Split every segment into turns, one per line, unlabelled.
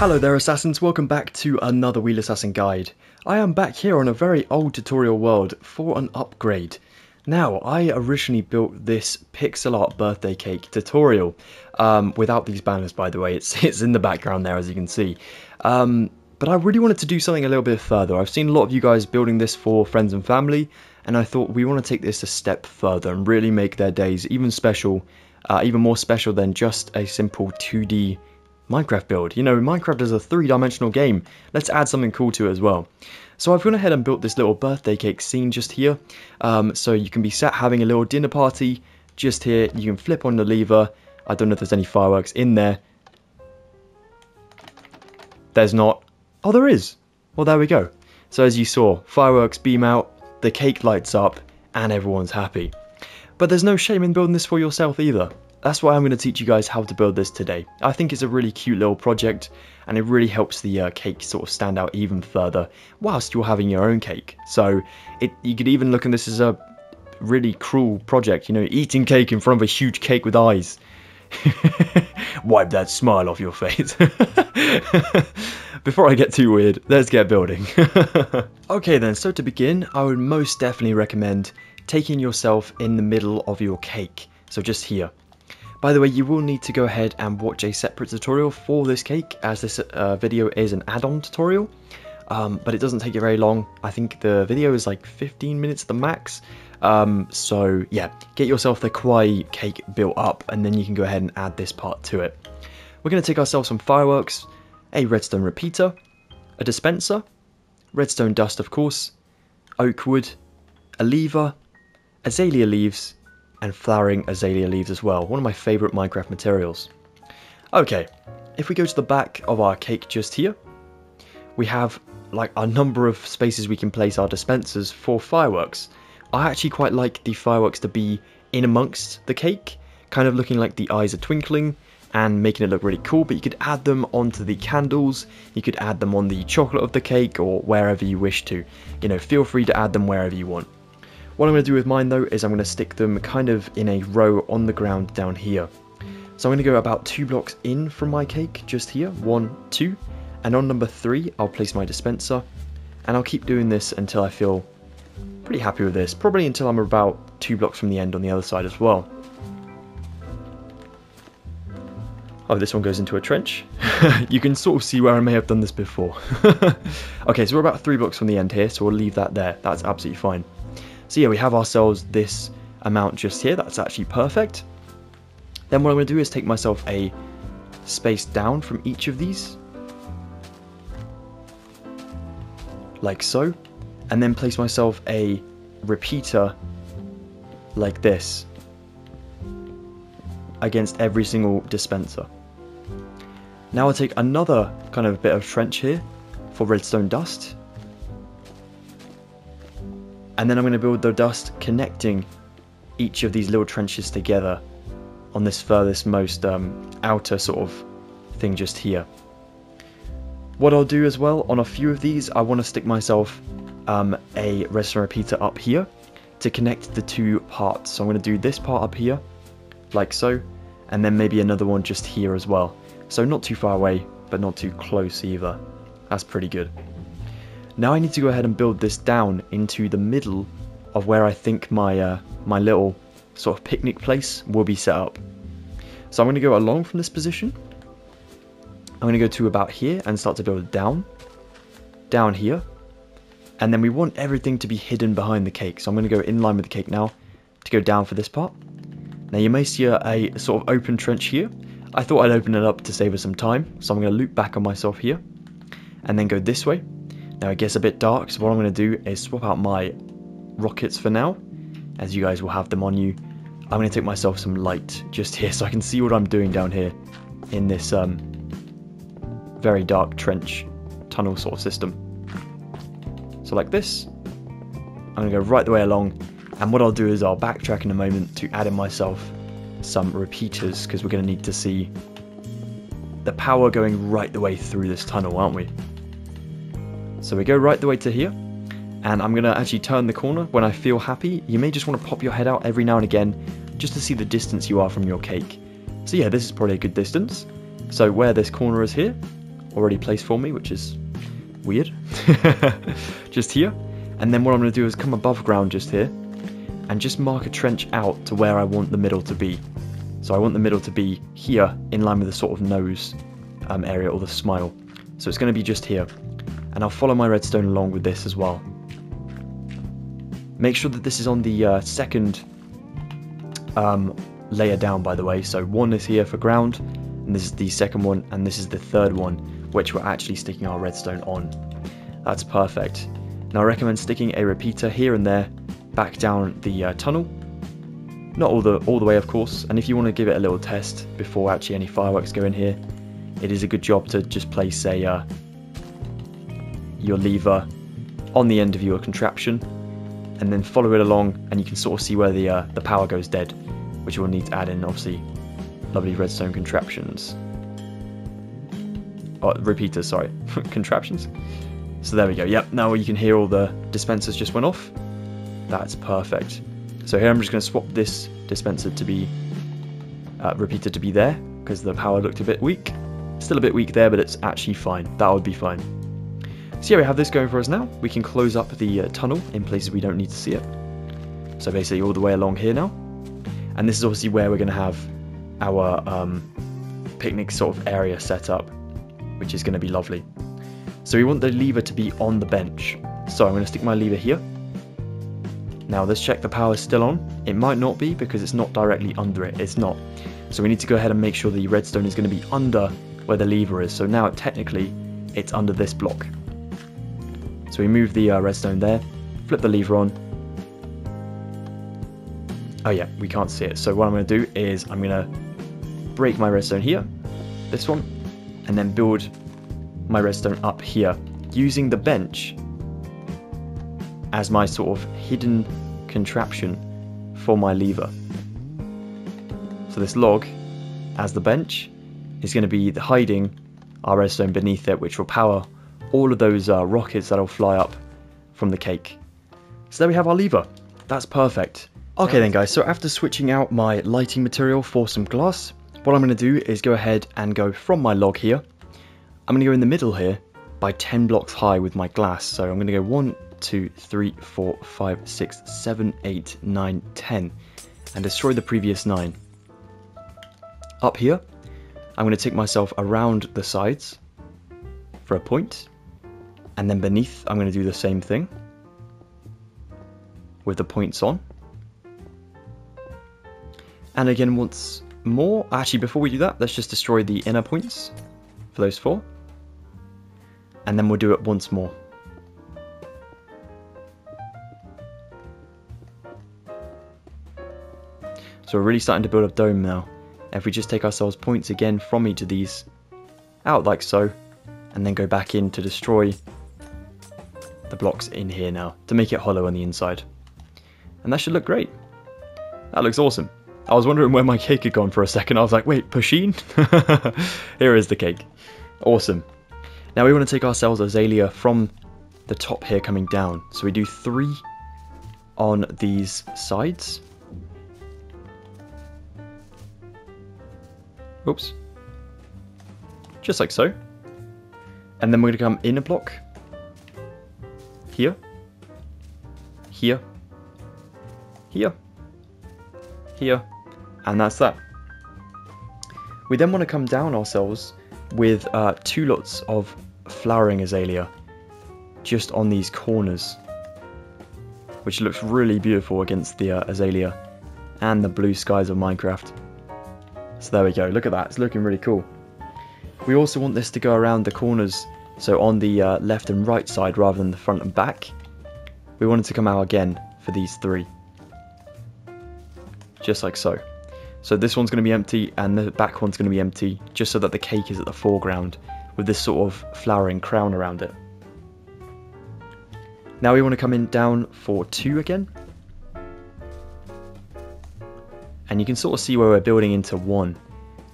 Hello there assassins, welcome back to another Wheelassassin guide. I am back here on a very old tutorial world for an upgrade. Now, I originally built this pixel art birthday cake tutorial, um, without these banners by the way, it's, it's in the background there as you can see. Um, but I really wanted to do something a little bit further. I've seen a lot of you guys building this for friends and family, and I thought we want to take this a step further and really make their days even special, uh, even more special than just a simple 2D Minecraft build. You know, Minecraft is a three-dimensional game. Let's add something cool to it as well. So I've gone ahead and built this little birthday cake scene just here. Um, so you can be sat having a little dinner party just here. You can flip on the lever. I don't know if there's any fireworks in there. There's not. Oh, there is. Well, there we go. So as you saw, fireworks beam out, the cake lights up, and everyone's happy. But there's no shame in building this for yourself either that's why I'm going to teach you guys how to build this today. I think it's a really cute little project and it really helps the uh, cake sort of stand out even further whilst you're having your own cake. So it you could even look at this as a really cruel project, you know, eating cake in front of a huge cake with eyes. Wipe that smile off your face. Before I get too weird, let's get building. okay then, so to begin, I would most definitely recommend taking yourself in the middle of your cake. So just here. By the way, you will need to go ahead and watch a separate tutorial for this cake, as this uh, video is an add-on tutorial. Um, but it doesn't take you very long. I think the video is like 15 minutes at the max. Um, so yeah, get yourself the kawaii cake built up, and then you can go ahead and add this part to it. We're going to take ourselves some fireworks, a redstone repeater, a dispenser, redstone dust of course, oak wood, a lever, azalea leaves, and flowering azalea leaves as well, one of my favourite Minecraft materials. Okay, if we go to the back of our cake just here, we have like a number of spaces we can place our dispensers for fireworks. I actually quite like the fireworks to be in amongst the cake, kind of looking like the eyes are twinkling and making it look really cool, but you could add them onto the candles, you could add them on the chocolate of the cake or wherever you wish to. You know, feel free to add them wherever you want. What I'm going to do with mine though is I'm going to stick them kind of in a row on the ground down here. So I'm going to go about two blocks in from my cake, just here, one, two, and on number three I'll place my dispenser, and I'll keep doing this until I feel pretty happy with this, probably until I'm about two blocks from the end on the other side as well. Oh, this one goes into a trench. you can sort of see where I may have done this before. okay, so we're about three blocks from the end here, so we'll leave that there. That's absolutely fine. So yeah, we have ourselves this amount just here. That's actually perfect. Then what I'm going to do is take myself a space down from each of these. Like so. And then place myself a repeater like this against every single dispenser. Now I'll take another kind of bit of trench here for redstone dust and then I'm going to build the dust connecting each of these little trenches together on this furthest most um, outer sort of thing just here. What I'll do as well on a few of these, I want to stick myself um, a redstone repeater up here to connect the two parts. So I'm going to do this part up here, like so, and then maybe another one just here as well. So not too far away, but not too close either. That's pretty good. Now I need to go ahead and build this down into the middle of where I think my uh, my little sort of picnic place will be set up. So I'm going to go along from this position. I'm going to go to about here and start to build down, down here, and then we want everything to be hidden behind the cake. So I'm going to go in line with the cake now to go down for this part. Now you may see a, a sort of open trench here. I thought I'd open it up to save us some time, so I'm going to loop back on myself here, and then go this way now it gets a bit dark, so what I'm going to do is swap out my rockets for now, as you guys will have them on you. I'm going to take myself some light just here so I can see what I'm doing down here in this um, very dark trench tunnel sort of system. So like this, I'm going to go right the way along, and what I'll do is I'll backtrack in a moment to add in myself some repeaters, because we're going to need to see the power going right the way through this tunnel, aren't we? So we go right the way to here, and I'm going to actually turn the corner when I feel happy. You may just want to pop your head out every now and again, just to see the distance you are from your cake. So yeah, this is probably a good distance. So where this corner is here, already placed for me, which is weird. just here. And then what I'm to do is come above ground just here and just mark a trench out to where I want the middle to be. So I want the middle to be here in line with the sort of nose um, area or the smile. So it's going to be just here. And I'll follow my redstone along with this as well. Make sure that this is on the uh, second um, layer down by the way. So one is here for ground and this is the second one and this is the third one which we're actually sticking our redstone on. That's perfect. Now I recommend sticking a repeater here and there back down the uh, tunnel. Not all the all the way of course and if you want to give it a little test before actually any fireworks go in here it is a good job to just place a uh, your lever on the end of your contraption and then follow it along and you can sort of see where the uh, the power goes dead which you will need to add in obviously lovely redstone contraptions. Oh, repeaters sorry contraptions. So there we go. Yep now you can hear all the dispensers just went off. That's perfect. So here I'm just going to swap this dispenser to be uh, repeater to be there because the power looked a bit weak. Still a bit weak there but it's actually fine. That would be fine so yeah, we have this going for us now. We can close up the uh, tunnel in places we don't need to see it. So basically all the way along here now. And this is obviously where we're going to have our um, picnic sort of area set up, which is going to be lovely. So we want the lever to be on the bench. So I'm going to stick my lever here. Now let's check the power is still on. It might not be because it's not directly under it. It's not. So we need to go ahead and make sure the redstone is going to be under where the lever is. So now technically it's under this block. So we move the uh, redstone there, flip the lever on. Oh yeah, we can't see it. So what I'm going to do is I'm going to break my redstone here, this one, and then build my redstone up here using the bench as my sort of hidden contraption for my lever. So this log as the bench is going to be the hiding our redstone beneath it which will power all of those uh, rockets that'll fly up from the cake. So there we have our lever. That's perfect. Okay then guys, so after switching out my lighting material for some glass, what I'm going to do is go ahead and go from my log here. I'm going to go in the middle here by 10 blocks high with my glass. So I'm going to go 1, 2, 3, 4, 5, 6, 7, 8, 9, 10 and destroy the previous 9. Up here, I'm going to take myself around the sides for a point and then beneath, I'm going to do the same thing with the points on. And again, once more, actually before we do that, let's just destroy the inner points for those four. And then we'll do it once more. So we're really starting to build a dome now. If we just take ourselves points again from each of these, out like so, and then go back in to destroy the blocks in here now to make it hollow on the inside. And that should look great. That looks awesome. I was wondering where my cake had gone for a second. I was like, wait, Pusheen? here is the cake. Awesome. Now we want to take ourselves azalea from the top here coming down. So we do three on these sides. Oops. Just like so. And then we're going to come in a block here, here, here, here, and that's that. We then want to come down ourselves with uh, two lots of flowering azalea just on these corners which looks really beautiful against the uh, azalea and the blue skies of Minecraft. So there we go, look at that, it's looking really cool. We also want this to go around the corners so on the uh, left and right side rather than the front and back, we wanted to come out again for these three. Just like so. So this one's going to be empty and the back one's going to be empty, just so that the cake is at the foreground with this sort of flowering crown around it. Now we want to come in down for two again. And you can sort of see where we're building into one.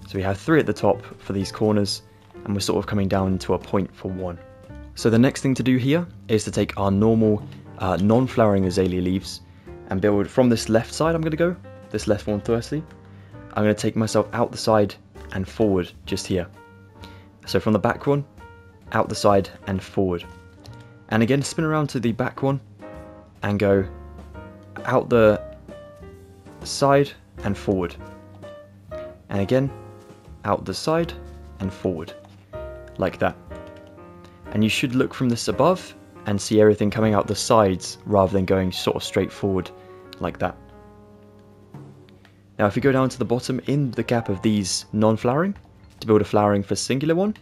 So we have three at the top for these corners, and we're sort of coming down to a point for one. So the next thing to do here is to take our normal uh, non-flowering azalea leaves and build from this left side I'm going to go, this left one firstly. I'm going to take myself out the side and forward just here. So from the back one, out the side and forward. And again, spin around to the back one and go out the side and forward. And again, out the side and forward. Like that. And you should look from this above and see everything coming out the sides rather than going sort of straight forward like that. Now if you go down to the bottom in the gap of these non-flowering to build a flowering for singular one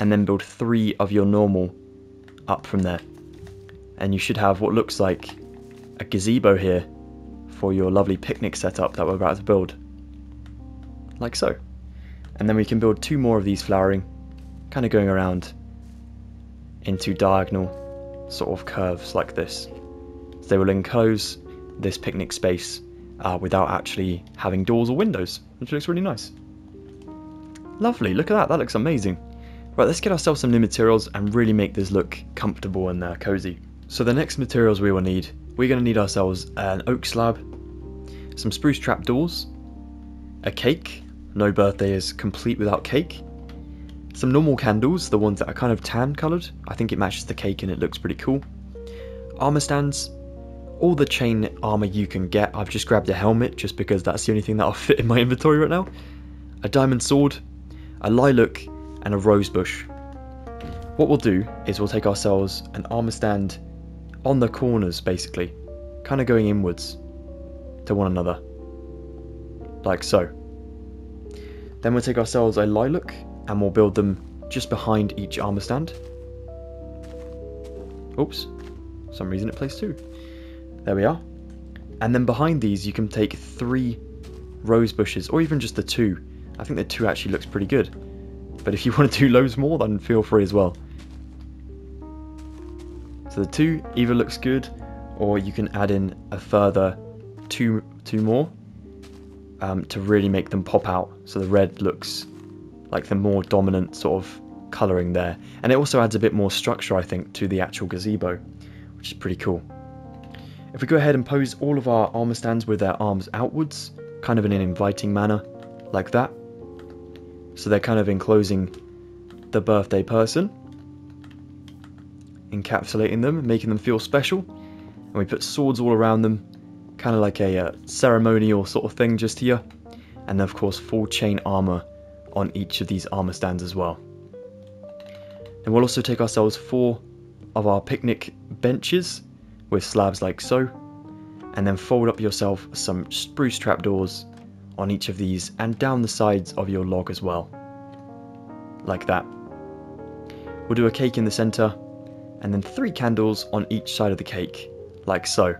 and then build three of your normal up from there. And you should have what looks like a gazebo here for your lovely picnic setup that we're about to build. Like so. And then we can build two more of these flowering, kind of going around into diagonal sort of curves like this. So they will enclose this picnic space uh, without actually having doors or windows, which looks really nice. Lovely, look at that, that looks amazing. Right, let's get ourselves some new materials and really make this look comfortable and uh, cozy. So the next materials we will need, we're going to need ourselves an oak slab, some spruce trapdoors, a cake, no birthday is complete without cake, some normal candles, the ones that are kind of tan coloured, I think it matches the cake and it looks pretty cool, armour stands, all the chain armour you can get, I've just grabbed a helmet just because that's the only thing that'll fit in my inventory right now, a diamond sword, a lilac and a rose bush. What we'll do is we'll take ourselves an armor stand on the corners basically, kind of going inwards to one another, like so. Then we'll take ourselves a lilac and we'll build them just behind each armor stand. Oops, for some reason it placed two. There we are. And then behind these you can take three rose bushes, or even just the two. I think the two actually looks pretty good. But if you want to do loads more, then feel free as well. So the two either looks good, or you can add in a further two, two more um, to really make them pop out. So the red looks like the more dominant sort of colouring there. And it also adds a bit more structure, I think, to the actual gazebo, which is pretty cool. If we go ahead and pose all of our armour stands with their arms outwards, kind of in an inviting manner, like that, so they're kind of enclosing the birthday person, encapsulating them, making them feel special. And we put swords all around them, kind of like a uh, ceremonial sort of thing just here. And of course, full chain armor on each of these armor stands as well. And we'll also take ourselves four of our picnic benches with slabs like so, and then fold up yourself some spruce trapdoors on each of these and down the sides of your log as well. Like that. We'll do a cake in the centre and then three candles on each side of the cake, like so.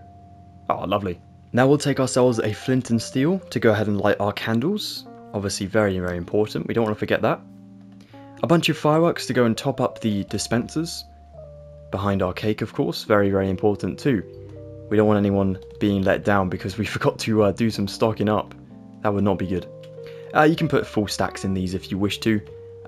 Oh, lovely. Now we'll take ourselves a flint and steel to go ahead and light our candles. Obviously very, very important. We don't want to forget that. A bunch of fireworks to go and top up the dispensers. Behind our cake, of course. Very, very important too. We don't want anyone being let down because we forgot to uh, do some stocking up. That would not be good. Uh, you can put full stacks in these if you wish to.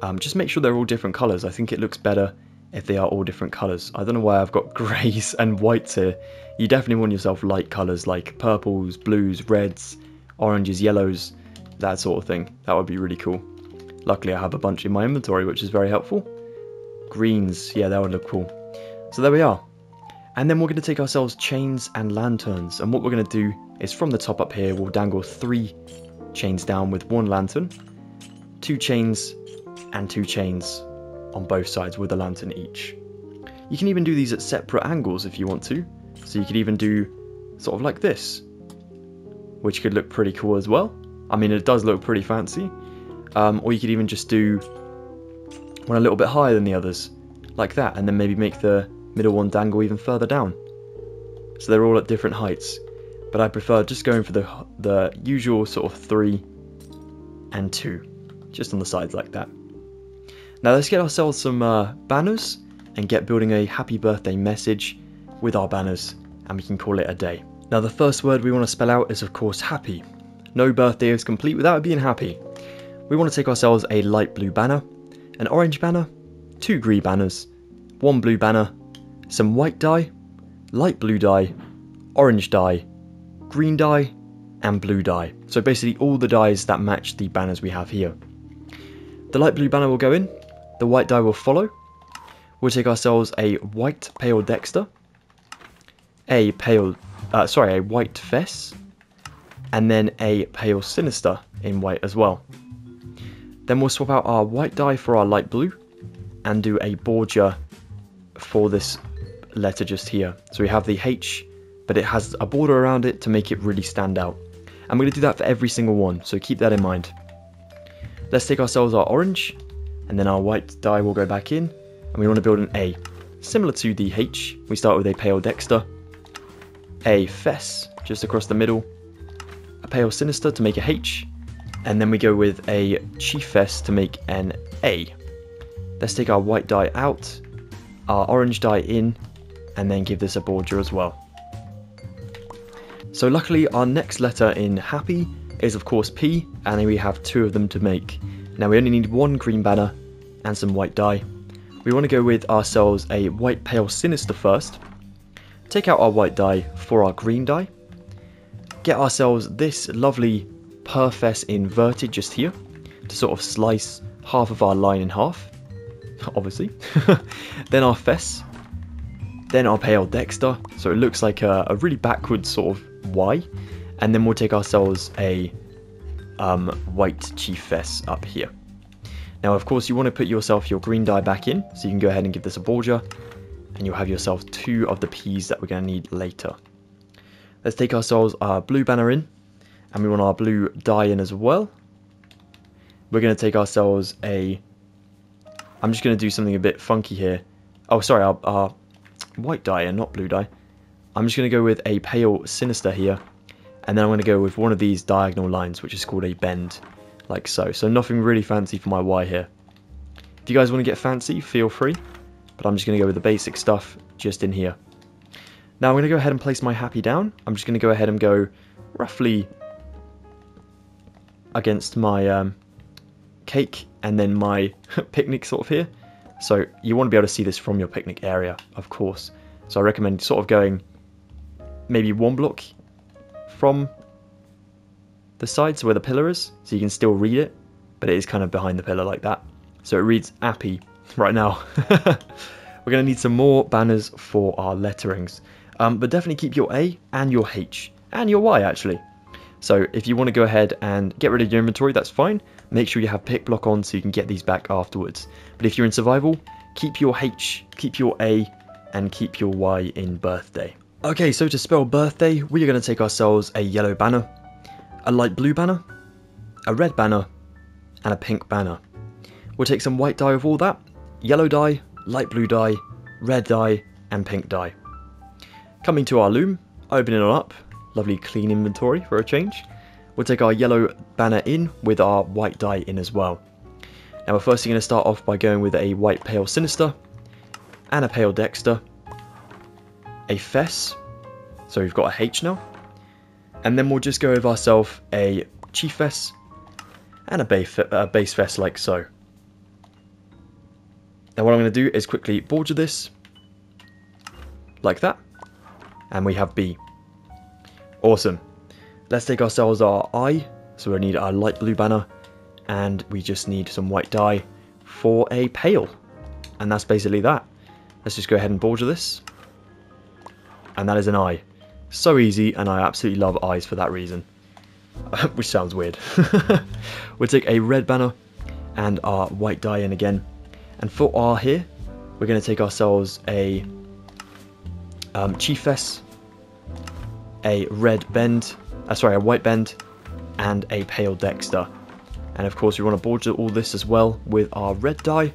Um, just make sure they're all different colours. I think it looks better if they are all different colours. I don't know why I've got greys and whites here. You definitely want yourself light colours like purples, blues, reds, oranges, yellows, that sort of thing. That would be really cool. Luckily I have a bunch in my inventory which is very helpful. Greens, yeah that would look cool. So there we are. And then we're going to take ourselves chains and lanterns. And what we're going to do is from the top up here, we'll dangle three chains down with one lantern, two chains and two chains on both sides with a lantern each. You can even do these at separate angles if you want to. So you could even do sort of like this, which could look pretty cool as well. I mean, it does look pretty fancy. Um, or you could even just do one a little bit higher than the others, like that, and then maybe make the middle one dangle even further down. So they're all at different heights. But I prefer just going for the, the usual sort of three and two, just on the sides like that. Now let's get ourselves some uh, banners and get building a happy birthday message with our banners and we can call it a day. Now the first word we want to spell out is of course happy. No birthday is complete without being happy. We want to take ourselves a light blue banner, an orange banner, two green banners, one blue banner, some white dye, light blue dye, orange dye, green dye, and blue dye. So basically all the dyes that match the banners we have here. The light blue banner will go in, the white dye will follow, we'll take ourselves a white Pale Dexter, a Pale, uh, sorry, a white Fess, and then a Pale Sinister in white as well. Then we'll swap out our white dye for our light blue, and do a Bordure for this letter just here. So we have the H, but it has a border around it to make it really stand out. And we're going to do that for every single one, so keep that in mind. Let's take ourselves our orange, and then our white dye will go back in, and we want to build an A. Similar to the H, we start with a Pale Dexter, a Fess just across the middle, Pale Sinister to make a H, and then we go with a Chief Fess to make an A. Let's take our white dye out, our orange dye in, and then give this a border as well. So luckily our next letter in happy is of course P, and we have two of them to make. Now we only need one green banner and some white dye. We want to go with ourselves a white pale sinister first. Take out our white dye for our green dye. Get ourselves this lovely Per Fess inverted just here to sort of slice half of our line in half. Obviously. then our Fess. Then our Pale Dexter. So it looks like a, a really backwards sort of Y. And then we'll take ourselves a um, white Chief Fess up here. Now, of course, you want to put yourself your green dye back in, so you can go ahead and give this a border, and you'll have yourself two of the peas that we're going to need later. Let's take ourselves our blue banner in, and we want our blue dye in as well. We're going to take ourselves a... I'm just going to do something a bit funky here. Oh, sorry, our, our white dye and not blue dye. I'm just going to go with a pale sinister here, and then I'm going to go with one of these diagonal lines, which is called a bend, like so. So nothing really fancy for my Y here. If you guys want to get fancy, feel free, but I'm just going to go with the basic stuff just in here. Now I'm going to go ahead and place my happy down. I'm just going to go ahead and go roughly against my um, cake and then my picnic sort of here. So you want to be able to see this from your picnic area, of course. So I recommend sort of going maybe one block from the side, so where the pillar is, so you can still read it, but it is kind of behind the pillar like that. So it reads Appy right now. We're going to need some more banners for our letterings, um, but definitely keep your A and your H, and your Y actually. So if you want to go ahead and get rid of your inventory, that's fine. Make sure you have pick block on so you can get these back afterwards. But if you're in survival, keep your H, keep your A, and keep your Y in birthday. Okay, so to spell birthday, we are going to take ourselves a yellow banner, a light blue banner, a red banner, and a pink banner. We'll take some white dye of all that, yellow dye, light blue dye, red dye, and pink dye. Coming to our loom, opening it up, lovely clean inventory for a change. We'll take our yellow banner in with our white dye in as well. Now we're first going to start off by going with a white pale sinister, and a pale dexter, a Fess. So we've got a H now. And then we'll just go with ourselves a Chief Fess and a base, uh, base Fess like so. Now what I'm going to do is quickly border this like that. And we have B. Awesome. Let's take ourselves our I. So we need our light blue banner. And we just need some white dye for a pale. And that's basically that. Let's just go ahead and border this and that is an eye. So easy, and I absolutely love eyes for that reason. Which sounds weird. we'll take a red banner and our white dye in again. And for R here, we're going to take ourselves a um, Chief Fess, a red bend, uh, sorry, a white bend, and a pale Dexter. And of course, we want to border all this as well with our red dye,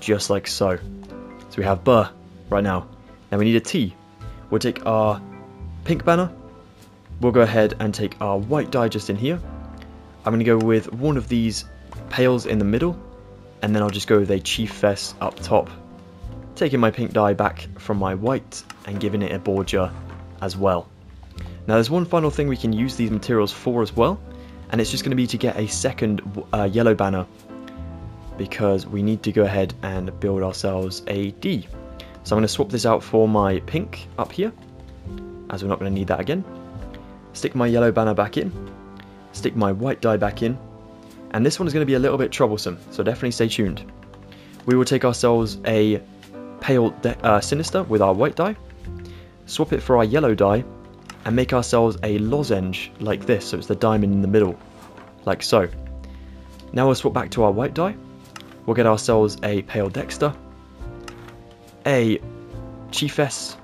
just like so. So we have Burr right now. Now we need a T, We'll take our pink banner. We'll go ahead and take our white dye just in here. I'm going to go with one of these pales in the middle. And then I'll just go with a Chief Fess up top. Taking my pink dye back from my white and giving it a border as well. Now there's one final thing we can use these materials for as well. And it's just going to be to get a second uh, yellow banner. Because we need to go ahead and build ourselves a D. So I'm going to swap this out for my pink up here, as we're not going to need that again. Stick my yellow banner back in, stick my white dye back in, and this one is going to be a little bit troublesome, so definitely stay tuned. We will take ourselves a pale uh, sinister with our white dye, swap it for our yellow dye, and make ourselves a lozenge like this, so it's the diamond in the middle, like so. Now we'll swap back to our white dye, we'll get ourselves a pale dexter, a chief fess,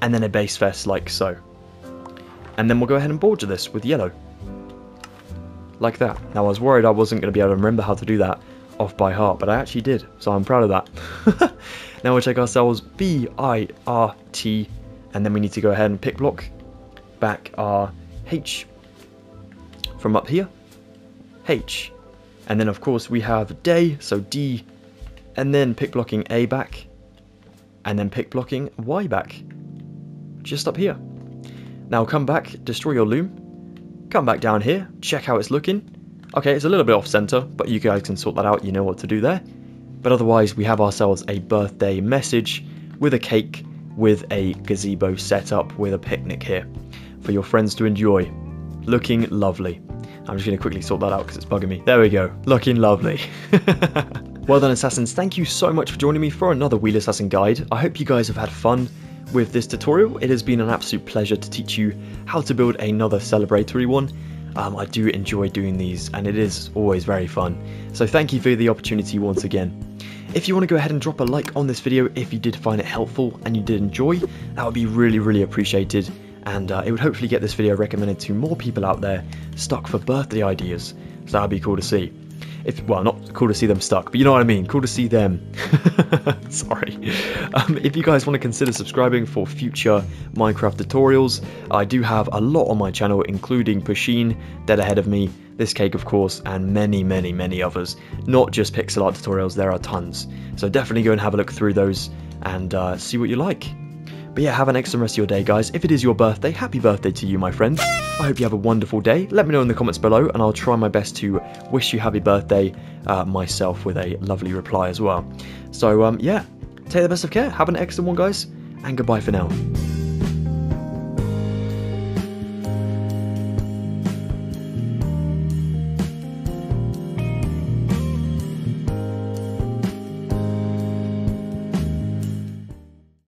and then a base fess like so. And then we'll go ahead and border this with yellow. Like that. Now I was worried I wasn't going to be able to remember how to do that off by heart, but I actually did, so I'm proud of that. now we'll check ourselves B-I-R-T, and then we need to go ahead and pick block back our H from up here, H. And then of course we have day, so D, and then pick blocking A back, and then pick blocking Y back, just up here. Now come back, destroy your loom, come back down here, check how it's looking. Okay, it's a little bit off center, but you guys can sort that out, you know what to do there. But otherwise, we have ourselves a birthday message with a cake, with a gazebo set up with a picnic here for your friends to enjoy. Looking lovely. I'm just going to quickly sort that out because it's bugging me. There we go. Looking lovely. well done, Assassins. Thank you so much for joining me for another Wheelassassin guide. I hope you guys have had fun with this tutorial. It has been an absolute pleasure to teach you how to build another celebratory one. Um, I do enjoy doing these and it is always very fun. So thank you for the opportunity once again. If you want to go ahead and drop a like on this video if you did find it helpful and you did enjoy, that would be really, really appreciated. And uh, it would hopefully get this video recommended to more people out there stuck for birthday ideas. So that would be cool to see. If well, not cool to see them stuck, but you know what I mean. Cool to see them. Sorry. Um, if you guys want to consider subscribing for future Minecraft tutorials, I do have a lot on my channel, including Pusheen, Dead Ahead of Me, this cake of course, and many, many, many others. Not just pixel art tutorials, there are tons. So definitely go and have a look through those and uh, see what you like. But yeah, have an excellent rest of your day, guys. If it is your birthday, happy birthday to you, my friend. I hope you have a wonderful day. Let me know in the comments below, and I'll try my best to wish you happy birthday uh, myself with a lovely reply as well. So, um, yeah, take the best of care. Have an excellent one, guys, and goodbye for now.